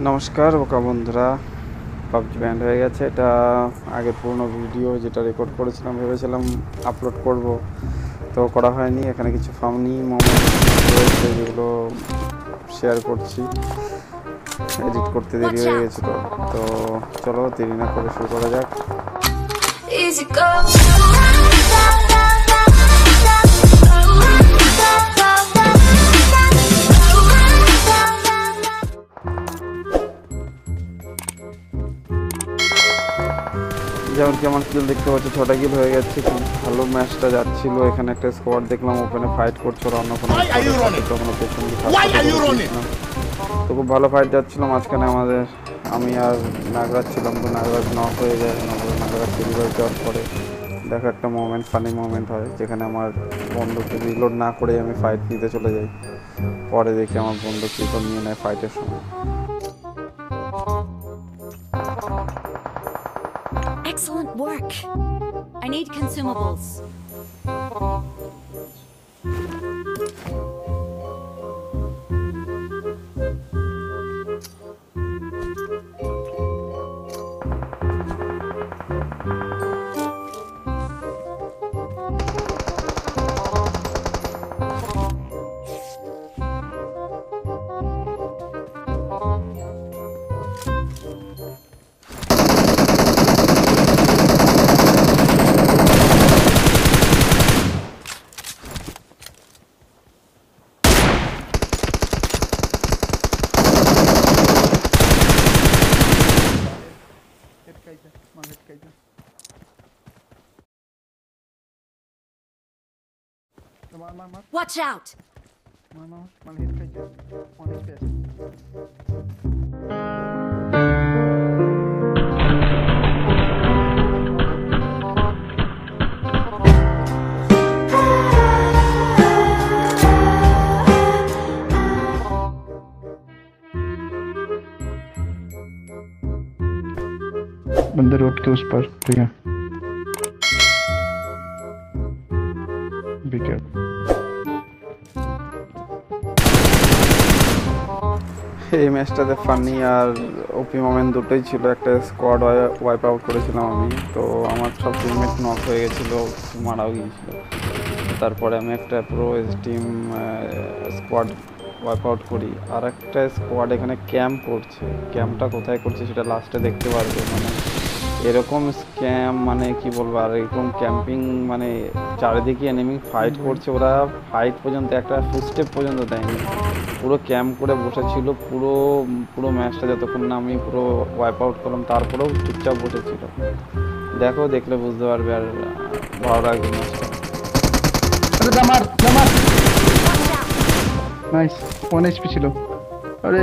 নমস্কার, বোকা বন্ধুরা। পাবজি ব্যান্ড হয়ে গেছে। এটা আগের পুরনো ভিডিও যেটা রেকর্ড করেছিলাম, ভেবেছিলাম আপলোড করব। তো করা হয়নি, এখানে কিছু ফানি মোমেন্ট রয়েছে যেগুলো শেয়ার করছি। এডিট করতে দেরি হয়ে গেছিল তো। চলো, দেরি না করে শুরু করা যাক। যেমন কি আমার কিল দেখতে পাচ্ছি ছটা কিল হয়ে গেছে খুব ভালো ম্যাচটা যাচ্ছিল। এখানে একটা স্কোয়াড দেখলাম ওখানে ফাইট করছে ওরা অন্য কোনো তো খুব ভালো ফাইট যাচ্ছিল মাঝখানে আমাদের আমি আর নাগরাজ ছিলাম তো নাগরাজ নক হয়ে যায় নাগরাজ রিভাইভ দেওয়ার পরে দেখো একটা মোমেন্ট ফানি মোমেন্ট হয় যেখানে আমার বন্ধুকে রিলোড না করে আমি ফাইট নিতে চলে যাই। পরে দেখি আমার বন্ধু রিলোড নিয়ে নেয় ফাইটের সময়। Excellent work. I need consumables. Watch out! Bunder road के उस पर ठीक है এই ম্যাচটাতে ফানি আর ওপি মোমেন দুটোই ছিল। একটা স্কোয়াড ওয়াইপ আউট করেছিলাম আমি। তো আমার সব টিমমেট নক হয়ে গেছিল, মারাও গিয়েছিল। তারপরে আমি একটা পুরো টিম স্কোয়াড ওয়াইপ আউট করি। আর একটা স্কোয়াড এখানে ক্যাম্প করছে। ক্যাম্পটা কোথায় করছে সেটা লাস্টে দেখতে পারবে। মানে এরকম স্ক্যাম মানে কি বলব আর এরকম ক্যাম্পিং মানে চারিদিকে এনিমি ফাইট করছে ওরা ফাইট পর্যন্ত একটা ফুটস্টেপ পর্যন্ত দেয়নি। পুরো ক্যাম্প করে বসেছিল পুরো পুরো ম্যাচটা যতক্ষণ না আমি পুরো ওয়াইপ আউট করলাম তারপরেও চুপচাপ বসেছিল। দেখো দেখলে বুঝতে পারবে আর ভালো লাগবে ছিল। আরে।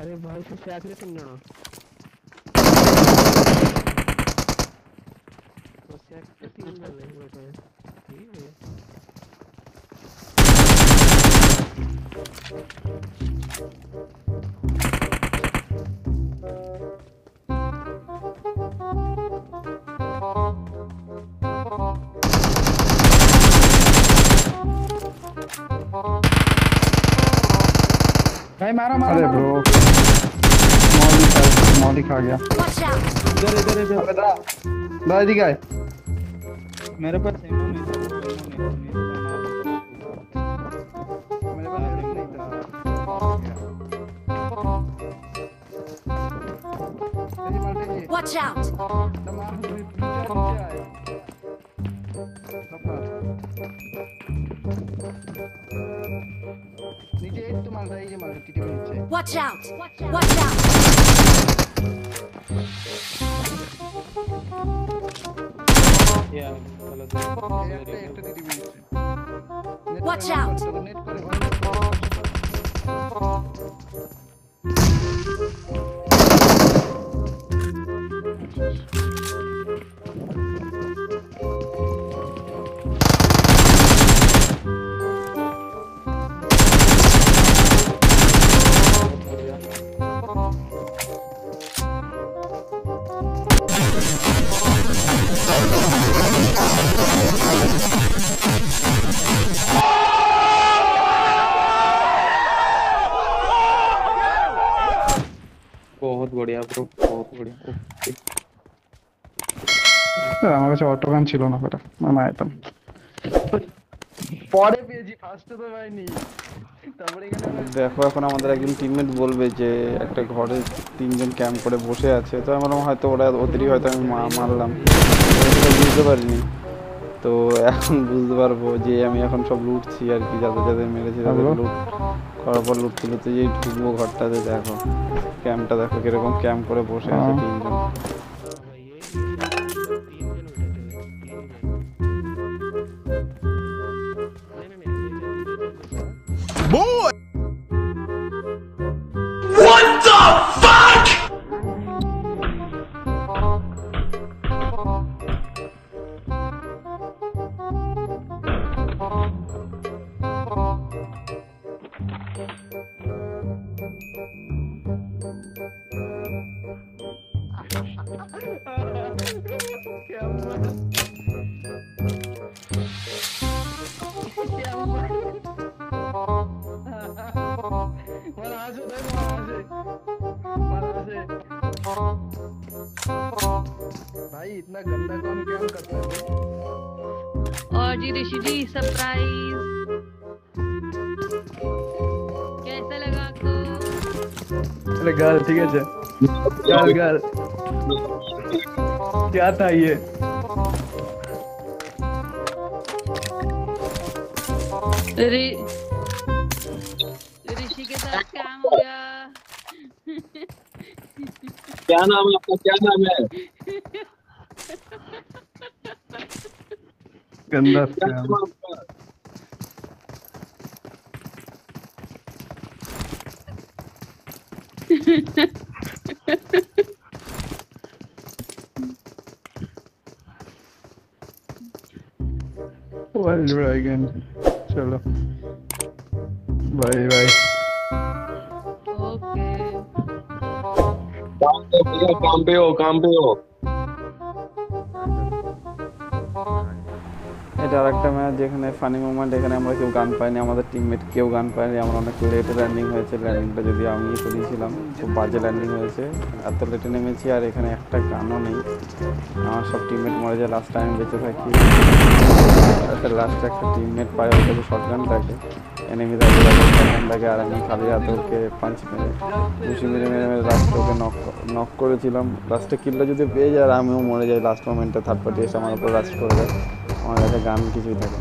అరే బాయ్ ఫ్యాక్టరీ తిన్నాను भाई मारो मारो अरे ब्रो दिखा गया। इधर इधर इधर। बता बता दिखा। है मेरे पास एमो नहीं था मेरे पास एमो नहीं था। Watch out! Watch out! Watch out! Watch out. Net করে, नेट করে ग्रुप बहुत बढ़िया ओके আমার কাছে অটোগান ছিল না বেটা না না আইতাম পরে পেয়েছি ফার্স্টে তো পাইনি তারপরে এখানে দেখো এখন আমাদের একজন টিমমেট বলবে যে একটা ঘরে তিনজন ক্যাম্প করে বসে আছে তো আমার হয়তো ওরা ওদেরই হয়তো আমি মা- মারলাম আমি সেটা বুঝতে পারিনি তো এখন বুঝতে পারব যে আমি এখন সব লুটছি আর কি যাদের যাদের মেরেছি তাদের? লুট করার পর লুটতে তো যেই ঢুকবো ঘরটাতে দেখো ক্যাম্পটা দেখো কীরকম ক্যাম্প করে বসে আছে হ্যাঁ। তিনজন भाई भाई इतना गंदा काम करता है? और जी ऋषि जी सरप्राइज़ अरे गर्ल ठीक है जी गर्ल गर्ल। क्या था ये? रि- ऋषि के साथ काम हो गया। क्या नाम है आपका? क्या नाम है? गंदा क्या नाम scam। है आपका Well, again. चलो बाय बाय ओके काम पे भैया काम पे हो काम पे हो এটা আরেকটা ম্যাচ যেখানে ফানি মোমেন্ট এখানে আমরা কেউ গান পাইনি, আমাদের টিমমেট কেউ গান পায়নি আমরা অনেক লেট ল্যান্ডিং হয়েছে ল্যান্ডিংটা যদি আমি করিয়েছিলাম, খুব বাজে ল্যান্ডিং হয়েছে, এত লেটে নেমেছি আর এখানে একটা গানও নেই। আমার সব টিমমেট মরে যায় লাস্ট টাইম বেঁচে থাকি। একটা লাস্টে একটা টিমমেট পায়, ওর কাছে শর্ট গান থাকে এনিমি থাকে শর্ট থাকে, আর আমি খালি হাতে ওকে পাঞ্চ মেরে ঘুষি মেরে মেরে মেরে লাস্টে ওকে নক নক করেছিলাম। লাস্টে কিলটা যদি পেয়ে যায়, আর আমিও মরে যাই লাস্ট মোমেন্টে থার্ড পার্টি এসে আমার উপর লাস্ট করে দেয়। আমার কাছে গান কিছুই থাকে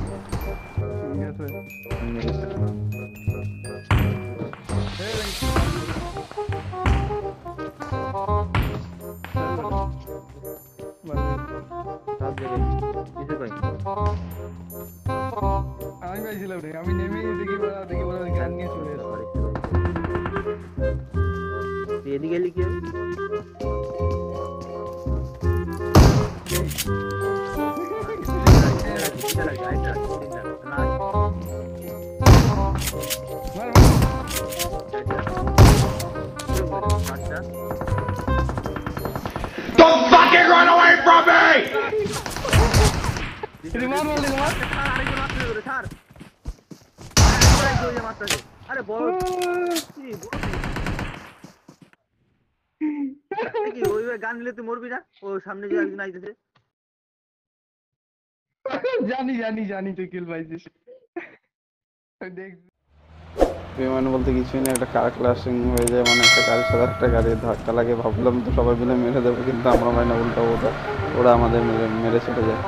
আমি পাইছিলাম রে আমি নেমে দেখি দেখি আরে বড় কি কি ওই ওই গান নিলে তুই মরবি না? ও সামনে যে একজন আইতেছে। জানি জানি জানি তুই কিল পাইছিস। দেখ। বিমান বলতে কিছুই না একটা কার ক্লাসিং হয়ে যায় মানে একটা গাড়ির সাথে একটা গাড়ির ধাক্কা লাগে। ভাবলাম তো সবাই মিলে মেরে দেবো, কিন্তু আমরা হয় না উল্টা ওটা ওরা আমাদের মেরে মেরে চলে যায়।